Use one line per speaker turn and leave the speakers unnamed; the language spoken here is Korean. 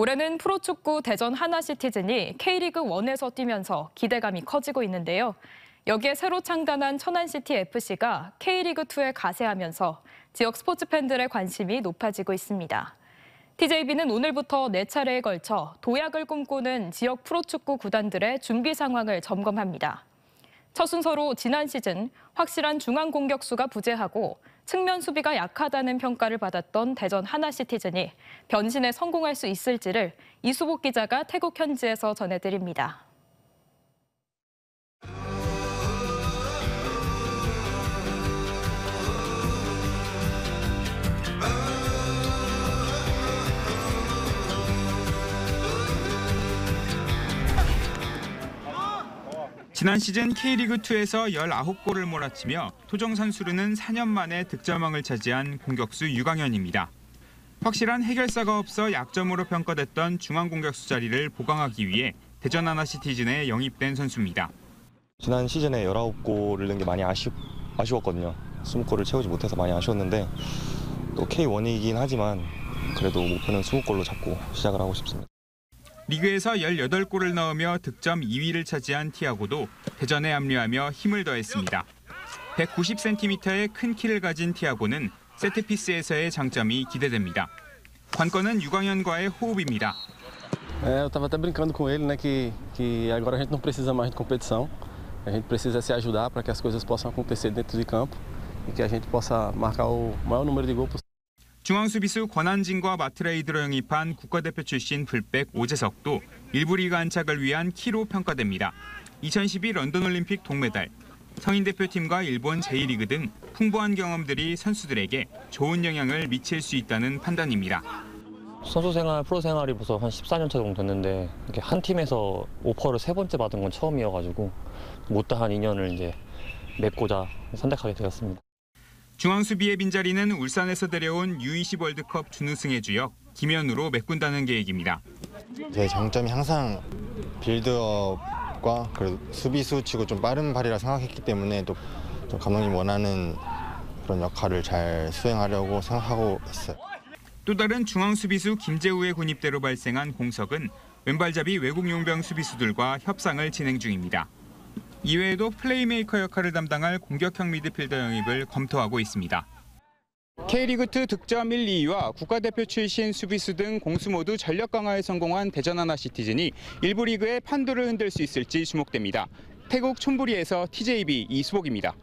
올해는 프로축구 대전 하나시티즌이 K리그 1에서 뛰면서 기대감이 커지고 있는데요. 여기에 새로 창단한 천안시티 FC가 K리그 2에 가세하면서 지역 스포츠 팬들의 관심이 높아지고 있습니다. TJB는 오늘부터 네 차례에 걸쳐 도약을 꿈꾸는 지역 프로축구 구단들의 준비 상황을 점검합니다. 첫 순서로 지난 시즌 확실한 중앙 공격수가 부재하고 측면 수비가 약하다는 평가를 받았던 대전 하나시티즌이 변신에 성공할 수 있을지를 이수복 기자가 태국 현지에서 전해드립니다.
지난 시즌 K리그2에서 19골을 몰아치며 토종 선수로는 4년 만에 득점왕을 차지한 공격수 유강현입니다. 확실한 해결사가 없어 약점으로 평가됐던 중앙 공격수 자리를 보강하기 위해 대전 하나시티즌에 영입된 선수입니다.
지난 시즌에 19골을 넣은 게 많이 아쉬, 아쉬웠거든요. 20골을 채우지 못해서 많이 아쉬웠는데 또 K1이긴 하지만 그래도 목표는 20골로 잡고 시작을 하고 싶습니다.
리그에서 18골을 넣으며 득점 2위를 차지한 티아고도 대전에 합류하며 힘을 더했습니다. 190cm의 큰 키를 가진 티아고는 세트피스에서의 장점이 기대됩니다. 관건은 유광현과의 호흡입니다.
Eu estava até brincando com ele, né, que, que agora a gente não precisa mais de competição, a gente precisa se ajudar para que as coisas possam acontecer dentro de campo e que a gente possa marcar o maior número de gols.
중앙 수비수 권한진과 마트레이드로 영입한 국가대표 출신 풀백 오재석도 일부 리그 안착을 위한 키로 평가됩니다. 2012 런던 올림픽 동메달, 성인 대표팀과 일본 제1리그 등 풍부한 경험들이 선수들에게 좋은 영향을 미칠 수 있다는 판단입니다.
선수 생활, 프로 생활이 벌써 한 14년 차 정도 됐는데 이렇게 한 팀에서 오퍼를 세 번째 받은 건 처음이어가지고 못다한 인연을 이제 맺고자 선택하게 되었습니다.
중앙 수비의 빈자리는 울산에서 데려온 U20 월드컵 준우승의 주역 김현우로 메꾼다는 계획입니다.
제 장점이 항상 빌드업과 그리고 수비수 치고 좀 빠른 발이라 생각했기 때문에 또, 좀 감독님 원하는 그런 역할을 잘 수행하려고 생각하고 있어요.
또 다른 중앙 수비수 김재우의 군입대로 발생한 공석은 왼발잡이 외국 용병 수비수들과 협상을 진행 중입니다. 이외에도 플레이메이커 역할을 담당할 공격형 미드필더 영입을 검토하고 있습니다. K리그2 득점 1, 2위와 국가대표 출신 수비수 등 공수 모두 전력 강화에 성공한 대전 하나시티즌이 일부 리그의 판도를 흔들 수 있을지 주목됩니다. 태국 촌부리에서 TJB 이수복입니다.